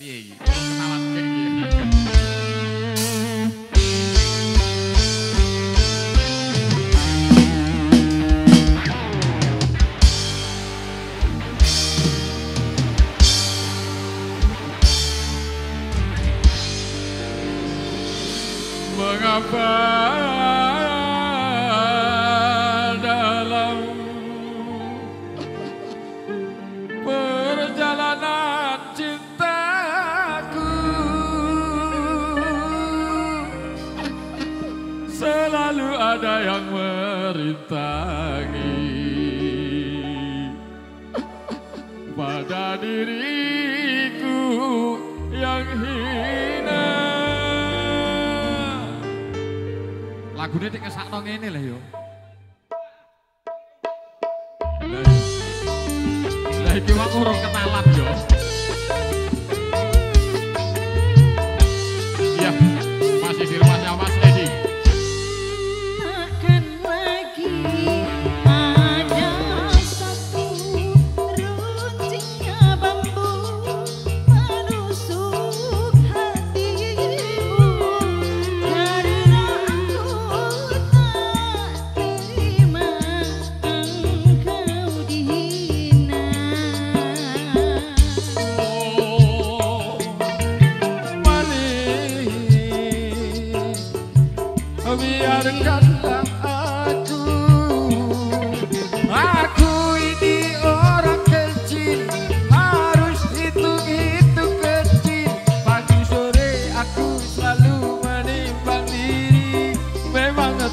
E aí? Manga ada yang merintangi pada diriku yang hina. Lagunya dikesakno ini lah yo. lagi iki orang urung ketalap.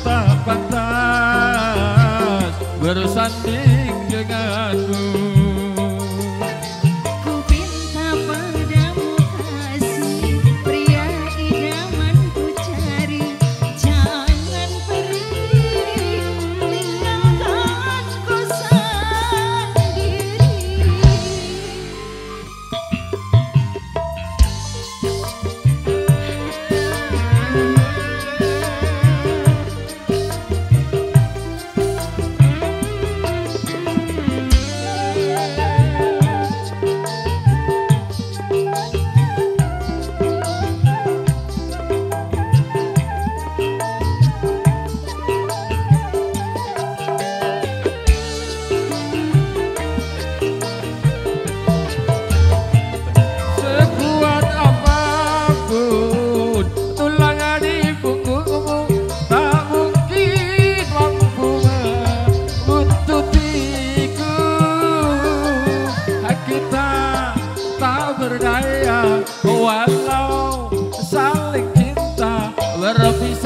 tak pantas bersanding denganmu.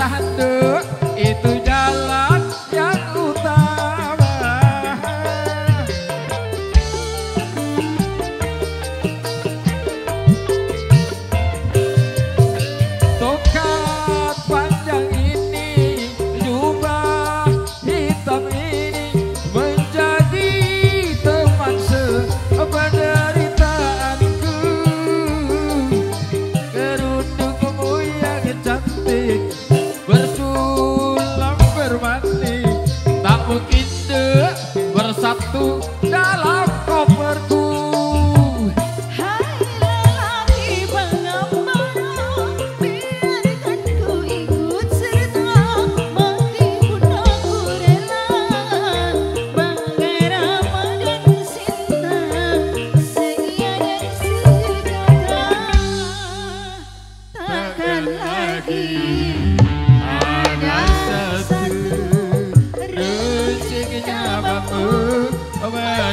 Satu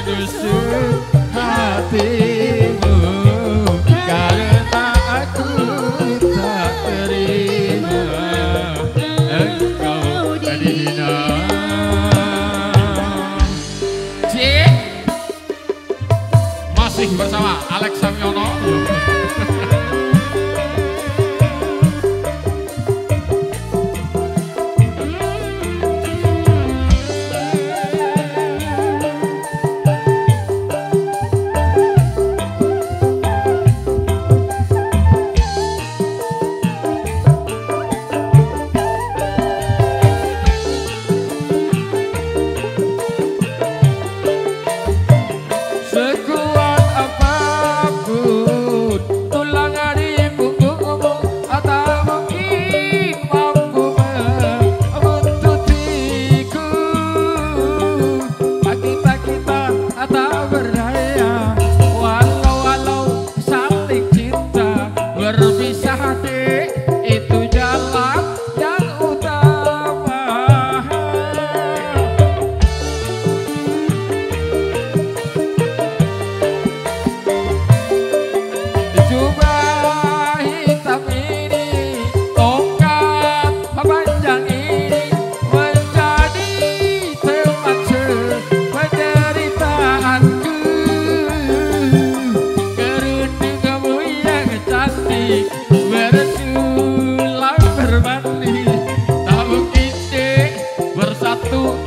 Father so happy. 都